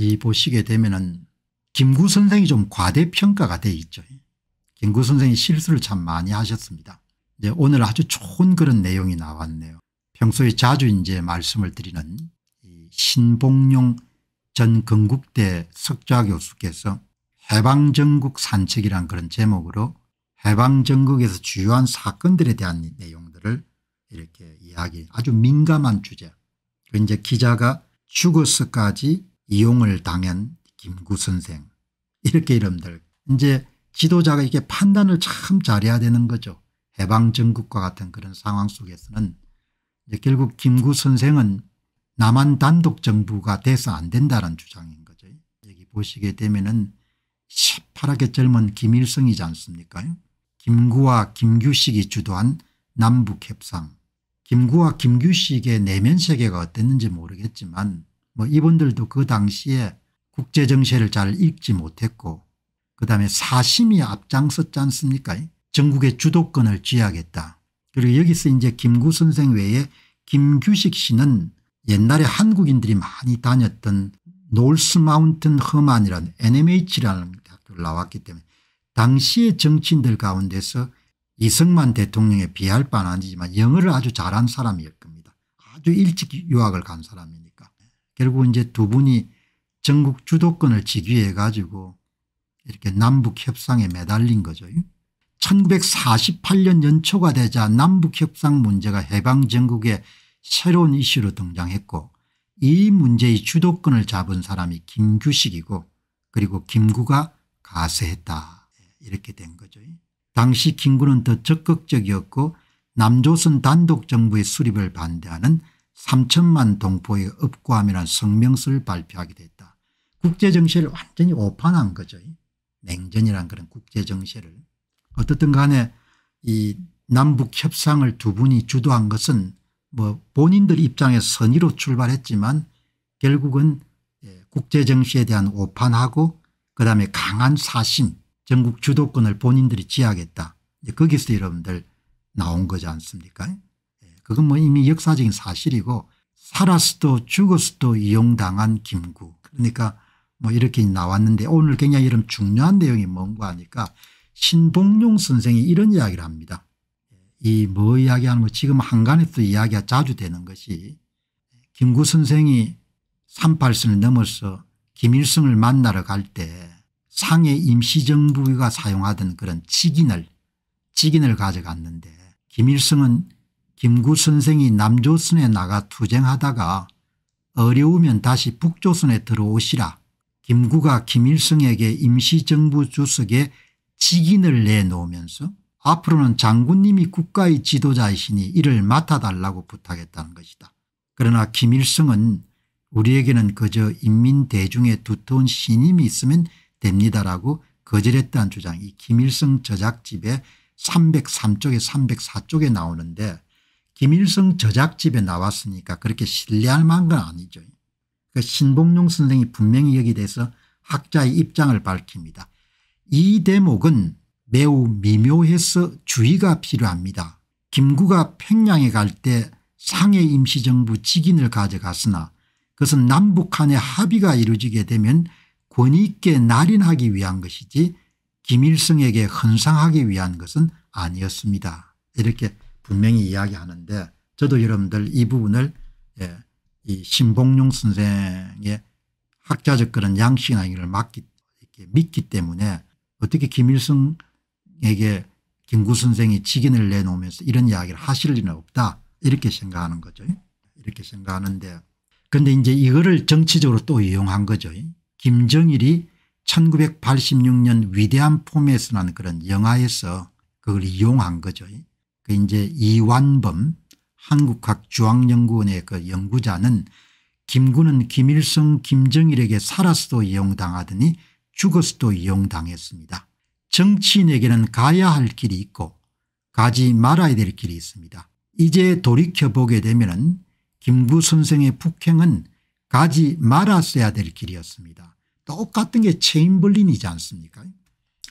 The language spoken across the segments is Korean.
이 보시게 되면은 김구 선생이 좀 과대평가가 돼 있죠. 김구 선생이 실수를 참 많이 하셨습니다. 이제 오늘 아주 좋은 그런 내용이 나왔네요. 평소에 자주 이제 말씀을 드리는 신봉용 전 건국대 석좌 교수께서 해방전국 산책이란 그런 제목으로 해방전국에서 주요한 사건들에 대한 내용들을 이렇게 이야기 아주 민감한 주제 그 이제 기자가 죽어서까지 이용을 당한 김구 선생. 이렇게 이름들. 이제 지도자가 이게 판단을 참 잘해야 되는 거죠. 해방전국과 같은 그런 상황 속에서는. 결국 김구 선생은 남한 단독 정부가 돼서 안 된다는 주장인 거죠. 여기 보시게 되면은 시파랗게 젊은 김일성이지 않습니까? 김구와 김규식이 주도한 남북 협상. 김구와 김규식의 내면 세계가 어땠는지 모르겠지만 뭐 이분들도 그 당시에 국제정세를 잘 읽지 못했고 그다음에 사심이 앞장섰지 않습니까 전국의 주도권을 쥐하겠다. 그리고 여기서 이제 김구 선생 외에 김규식 씨는 옛날에 한국인들이 많이 다녔던 놀스마운튼 허만이라는 NMH라는 학교를 나왔기 때문에 당시의 정치인들 가운데서 이승만 대통령에 비할 바는 아니지만 영어를 아주 잘한 사람일 겁니다. 아주 일찍 유학을 간 사람이니까. 결국 이제 두 분이 전국 주도권을 지기해 가지고 이렇게 남북 협상에 매달린 거죠. 1948년 연초가 되자 남북 협상 문제가 해방 전국의 새로운 이슈로 등장했고 이 문제의 주도권을 잡은 사람이 김규식이고 그리고 김구가 가세했다 이렇게 된 거죠. 당시 김구는 더 적극적이었고 남조선 단독 정부의 수립을 반대하는 3천만 동포의 업고함이라는 성명서를 발표하게 됐다. 국제정세를 완전히 오판한 거죠. 냉전이란 그런 국제정세를. 어떻든 간에 이 남북 협상을 두 분이 주도한 것은 뭐 본인들 입장에서 선의로 출발했지만 결국은 예, 국제정시에 대한 오판하고 그다음에 강한 사심 전국 주도권을 본인들이 지하겠다. 거기서 여러분들 나온 거지 않습니까 예, 그건 뭐 이미 역사적인 사실이고 살았어도 죽었어도 이용당한 김구 그러니까 뭐 이렇게 나왔는데 오늘 굉장히 이런 중요한 내용이 뭔가 하니까 신봉용 선생이 이런 이야기를 합니다. 이 뭐 이야기하는 거 지금 한간에서 이야기가 자주 되는 것이 김구 선생이 38선을 넘어서 김일성을 만나러 갈 때 상해 임시정부가 사용하던 그런 직인을 직인을 가져갔는데 김일성은 김구 선생이 남조선에 나가 투쟁하다가 어려우면 다시 북조선에 들어오시라 김구가 김일성에게 임시정부 주석에 직인을 내놓으면서 앞으로는 장군님이 국가의 지도자이시니 이를 맡아달라고 부탁했다는 것이다. 그러나 김일성은 우리에게는 그저 인민대중의 두터운 신임이 있으면 됩니다라고 거절했다는 주장 이 김일성 저작집에 303쪽에 304쪽에 나오는데 김일성 저작집에 나왔으니까 그렇게 신뢰할 만한 건 아니죠. 그 신봉용 선생이 분명히 여기 대해서 학자의 입장을 밝힙니다. 이 대목은 매우 미묘해서 주의가 필요합니다. 김구가 평양에 갈 때 상해 임시정부 직인을 가져갔으나 그것은 남북한의 합의가 이루어지게 되면 권위 있게 날인하기 위한 것이지 김일성에게 헌상하기 위한 것은 아니었습니다. 이렇게 분명히 이야기하는데 저도 여러분들 이 부분을 예, 이 신봉용 선생의 학자적 그런 양식이나 이걸 맡기, 믿기 때문에 어떻게 김일성 에게 김구 선생이 직인을 내놓으면서 이런 이야기를 하실 리는 없다 이렇게 생각하는 거죠. 이렇게 생각하는데 그런데 이제 이거를 정치적으로 또 이용한 거죠. 김정일이 1986년 위대한 포맷이라는 그런 영화에서 그걸 이용한 거죠. 그 이제 이완범 한국학중앙연구원의 그 연구자는 김구는 김일성 김정일에게 살아서도 이용당하더니 죽어서도 이용당했습니다. 정치인에게는 가야 할 길이 있고 가지 말아야 될 길이 있습니다. 이제 돌이켜보게 되면 김구 선생의 북행은 가지 말았어야 될 길이었습니다. 똑같은 게 체인벌린이지 않습니까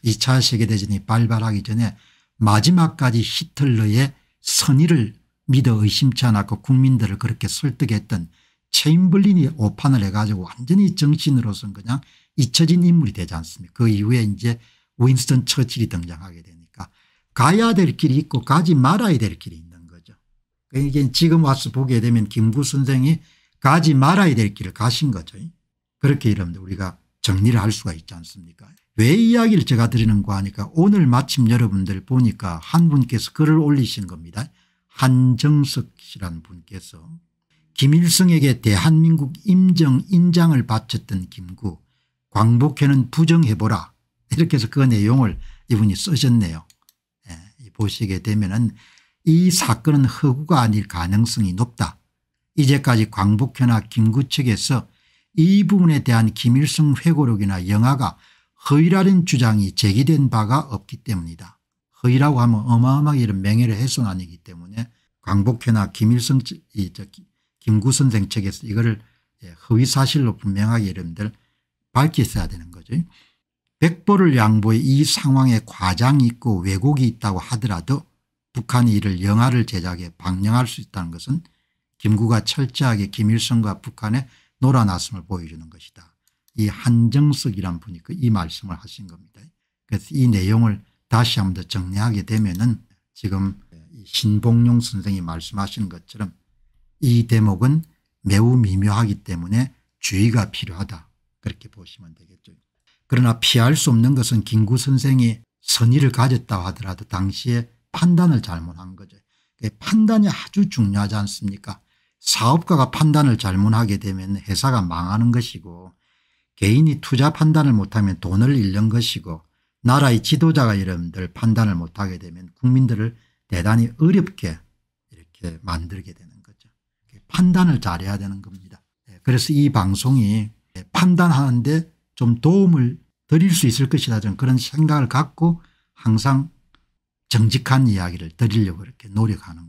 2차 세계대전이 발발하기 전에 마지막까지 히틀러의 선의를 믿어 의심치 않았고 국민들을 그렇게 설득했던 체인블린이 오판을 해가지고 완전히 정신으로서는 그냥 잊혀진 인물이 되지 않습니까 그 이후에 이제 윈스턴 처칠이 등장하게 되니까 가야 될 길이 있고 가지 말아야 될 길이 있는 거죠. 그러니까 지금 와서 보게 되면 김구 선생이 가지 말아야 될 길을 가신 거죠. 그렇게 여러분들 우리가 정리를 할 수가 있지 않습니까 왜 이야기를 제가 드리는가 하니까 오늘 마침 여러분들 보니까 한 분께서 글을 올리신 겁니다. 한정석 씨라는 분께서 김일성에게 대한민국 임정 인장을 바쳤던 김구 광복회는 부정해보라 이렇게 해서 그 내용을 이분이 쓰셨네요. 예, 보시게 되면 은이 사건은 허구가 아닐 가능성이 높다. 이제까지 광복회나 김구 측에서 이 부분에 대한 김일성 회고록이나 영화가 허위라는 주장이 제기된 바가 없기 때문이다. 허위라고 하면 어마어마하게 이런 명예를 훼손아니기 때문에 광복회나 김일성 김구 선생 측에서 이거를 예, 허위 사실로 분명하게 여러분들 밝혔어야 되는 거죠. 백보를 양보해 이 상황에 과장이 있고 왜곡이 있다고 하더라도 북한이 이를 영화를 제작해 방영할 수 있다는 것은 김구가 철저하게 김일성과 북한의 놀아났음을 보여주는 것이다. 이 한정석이란 분이 그이 말씀을 하신 겁니다. 그래서 이 내용을 다시 한번 더 정리하게 되면은 지금 신봉용 선생이 말씀하신 것처럼 이 대목은 매우 미묘하기 때문에 주의가 필요하다. 그렇게 보시면 되겠죠. 그러나 피할 수 없는 것은 김구 선생이 선의를 가졌다 하더라도 당시에 판단을 잘못한 거죠. 판단이 아주 중요하지 않습니까 사업가가 판단을 잘못하게 되면 회사가 망하는 것이고 개인이 투자 판단을 못하면 돈을 잃는 것이고 나라의 지도자가 여러분들 판단을 못하게 되면 국민들을 대단히 어렵게 이렇게 만들게 되는 거죠. 판단을 잘해야 되는 겁니다. 예, 그래서 이 방송이 판단하는데 좀 도움을 드릴 수 있을 것이다 저는 그런 생각을 갖고 항상 정직한 이야기를 드리려고 이렇게 노력하는.